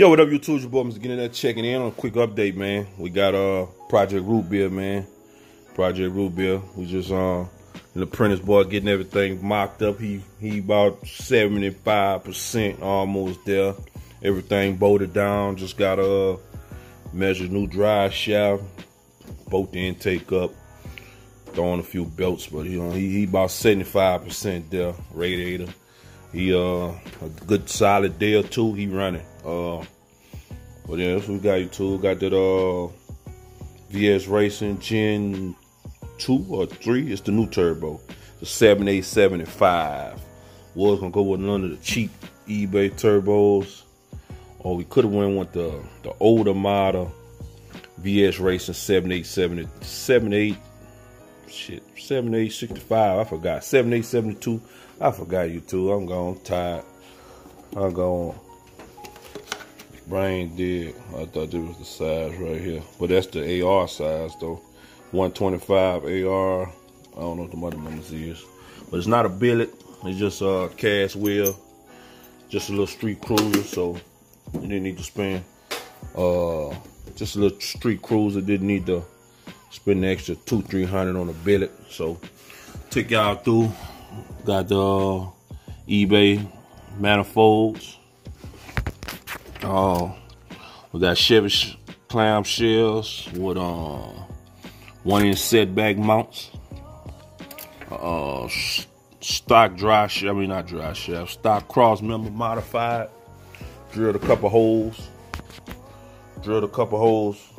Yo, what up, YouTube? Your boy, Mr. Getinthere checking in on a quick update, man. We got uh Project Root Beer, man. Project Root Beer. We just uh the apprentice boy getting everything mocked up. He he about 75% almost there. Everything bolted down. Just got a uh, measure new drive shaft, bolt the intake up, throwing a few belts, but you know he, he about 75% there. Radiator. He uh a good solid day or two. He running. Uh, but yeah, that's what we got you too. Got that uh VS Racing Gen two or three. It's the new turbo, the seven eight seventy five. Was gonna go with none of the cheap eBay turbos, or we could have went with the the older model VS Racing seven eight seventy seven eight shit seven eight sixty five. I forgot seven eight seventy two. I forgot you too. I'm gone tired. I'm gone. Brain dead. I thought this was the size right here. But that's the AR size though. 125 AR. I don't know what the other numbers is. But it's not a billet. It's just a cast wheel. Just a little street cruiser. So you didn't need to spend uh just a little street cruiser. Didn't need to spend the extra two, three hundred on a billet. So took y'all through Got the uh, eBay manifolds. Oh, uh, we got Chevy clam shells with uh, one inch setback mounts. Uh, stock dry shaft, I mean not dry shaft, stock cross member modified. Drilled a couple holes. Drilled a couple holes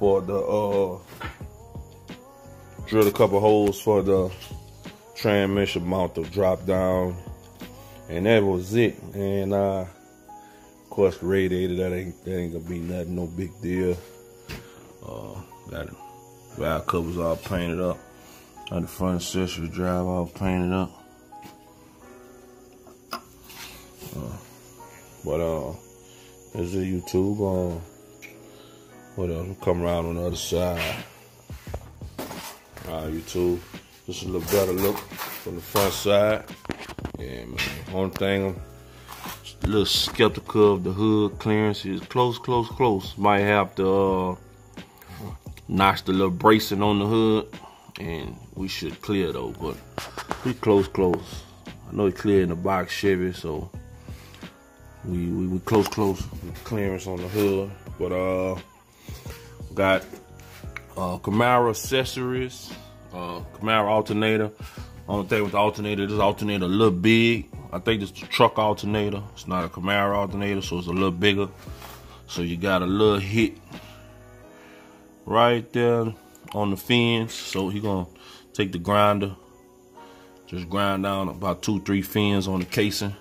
for the uh drilled a couple holes for the transmission mount to drop down. And that was it and uh of course the radiator that ain't that ain't gonna be nothing no big deal. Uh got valve covers all painted up. Got the front accessory drive all painted up. Uh, but uh there's a youtube uh what else? We'll come around on the other side. Uh youtube just a little better look from the front side. Yeah, man. One thing I'm a little skeptical of the hood clearance is close, close, close. Might have to uh, notch the little bracing on the hood, and we should clear though. But we close, close. I know he clear in the box Chevy, so we we, we close, close clearance on the hood. But uh, got uh, Camaro accessories uh, Camaro alternator. Only thing with the alternator, this alternator a little big. I think it's the truck alternator. It's not a Camaro alternator, so it's a little bigger. So you got a little hit right there on the fins. So he gonna take the grinder, just grind down about two, three fins on the casing.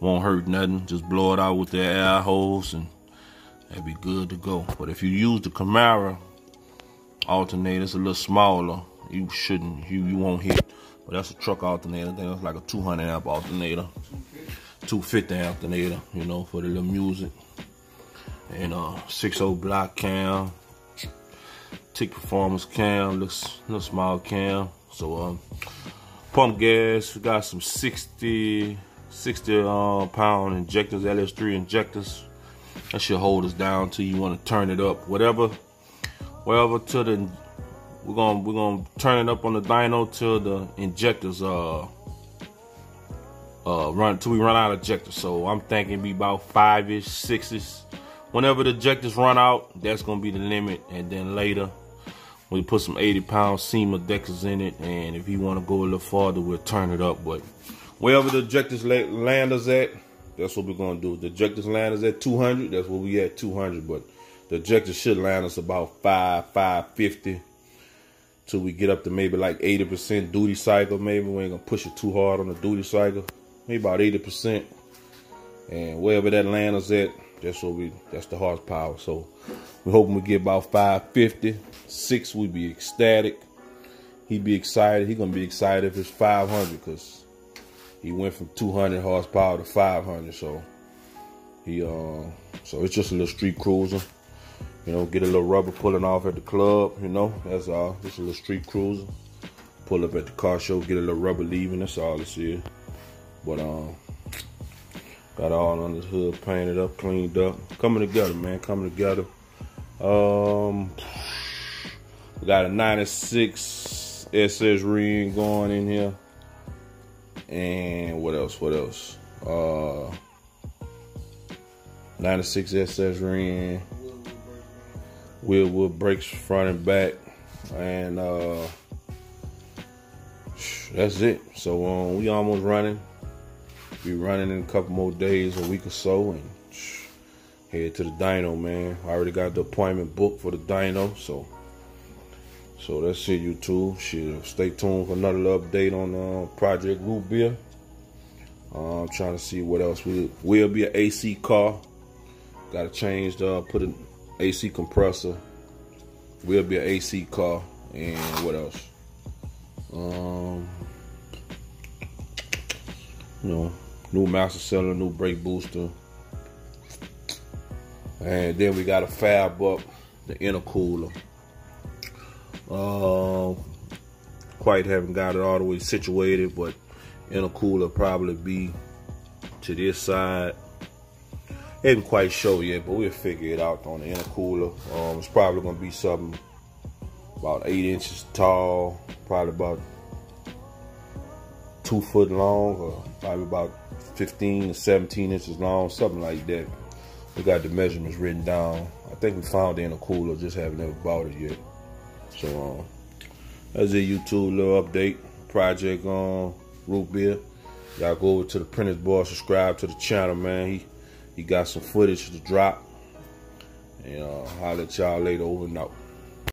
Won't hurt nothing. Just blow it out with the air hose and that'd be good to go. But if you use the Camaro alternator, it's a little smaller you shouldn't, you, you won't hit. But that's a truck alternator. I think it's like a 200 amp alternator, 250 alternator, you know, for the little music. And uh, 60 block cam, tick performance cam, looks little small cam. So um, pump gas, we got some 60, 60 uh, pound injectors, LS3 injectors. That should hold us down till you want to turn it up. Whatever, whatever to the we're gonna we're gonna turn it up on the dyno till the injectors uh uh run till we run out of injectors. So I'm thinking be about five ish, six ish. Whenever the injectors run out, that's gonna be the limit. And then later we put some 80 pound Siemens Dekas in it. And if you wanna go a little farther, we'll turn it up. But wherever the injectors land us at, that's what we're gonna do. The injectors land us at 200, that's what we at 200. But the injectors should land us about five, 550 till we get up to maybe like 80% duty cycle. Maybe we ain't gonna push it too hard on the duty cycle. Maybe about 80%. And wherever that land is at, that's what we that's the horsepower. So we hoping we get about 550. Six we'd be ecstatic. He'd be excited. He gonna be excited if it's 500 because he went from 200 horsepower to 500. So he uh so it's just a little street cruiser. You know, get a little rubber pulling off at the club. You know, that's all. Just a little street cruiser. Pull up at the car show, get a little rubber leaving. That's all this is. But um, Got all under the hood painted up, cleaned up. Coming together, man. Coming together. Um, we got a 96 SS ring going in here. And what else? What else? Uh, 96 SS ring. Wilwood brakes front and back. And uh, that's it. So um, we almost running. Be running in a couple more days, a week or so, and head to the dyno, man. I already got the appointment booked for the dyno, so so that's it, YouTube. Shit, stay tuned for another update on uh, Project Root Beer. Uh, I'm trying to see what else will will be an AC car. Got to change the put an AC compressor. Will be an AC car, and what else? Um, you know, new master cylinder, new brake booster. And then we got to fab up the intercooler. Uh, quite haven't got it all the way situated, but intercooler probably be to this side. Ain't quite sure yet, but we'll figure it out on the intercooler. Um, it's probably gonna be something about eight inches tall, probably about two foot long, or probably about 15 to 17 inches long, something like that. We got the measurements written down. I think we found it in cooler, just haven't ever bought it yet. So um, that's a YouTube little update project on root beer. Y'all go over to the Printers Boy, subscribe to the channel, man. He he got some footage to drop. And uh, I'll let y'all later over and out.